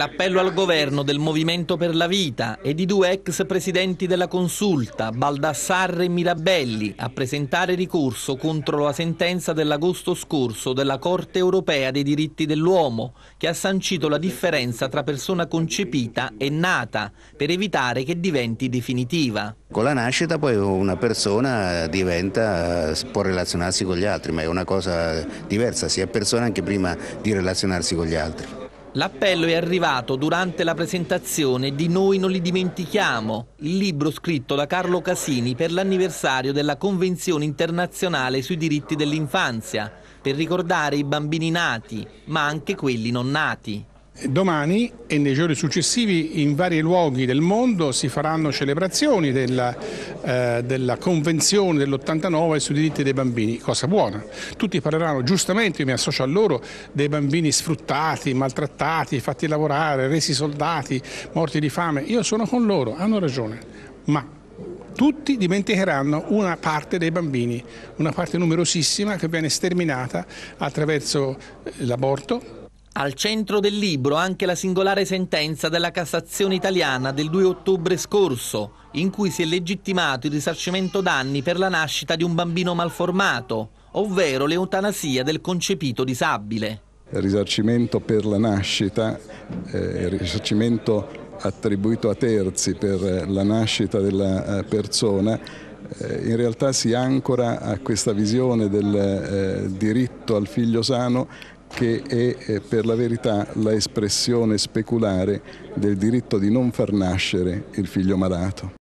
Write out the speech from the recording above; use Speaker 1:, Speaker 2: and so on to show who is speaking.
Speaker 1: L'appello al governo del Movimento per la Vita e di due ex presidenti della Consulta, Baldassarre e Mirabelli, a presentare ricorso contro la sentenza dell'agosto scorso della Corte europea dei diritti dell'uomo, che ha sancito la differenza tra persona concepita e nata, per evitare che diventi definitiva.
Speaker 2: Con la nascita poi una persona diventa, può relazionarsi con gli altri, ma è una cosa diversa, si è persona anche prima di relazionarsi con gli altri.
Speaker 1: L'appello è arrivato durante la presentazione di Noi non li dimentichiamo, il libro scritto da Carlo Casini per l'anniversario della Convenzione internazionale sui diritti dell'infanzia, per ricordare i bambini nati, ma anche quelli non nati.
Speaker 3: Domani e nei giorni successivi in vari luoghi del mondo si faranno celebrazioni della, eh, della Convenzione dell'89 sui diritti dei bambini, cosa buona. Tutti parleranno giustamente, io mi associo a loro, dei bambini sfruttati, maltrattati, fatti lavorare, resi soldati, morti di fame. Io sono con loro, hanno ragione, ma tutti dimenticheranno una parte dei bambini, una parte numerosissima che viene sterminata attraverso eh, l'aborto,
Speaker 1: al centro del libro anche la singolare sentenza della Cassazione italiana del 2 ottobre scorso, in cui si è legittimato il risarcimento danni per la nascita di un bambino malformato, ovvero l'eutanasia del concepito disabile.
Speaker 4: Risarcimento per la nascita, eh, risarcimento attribuito a terzi per la nascita della eh, persona, eh, in realtà si ancora a questa visione del eh, diritto al figlio sano che è eh, per la verità la espressione speculare del diritto di non far nascere il figlio malato.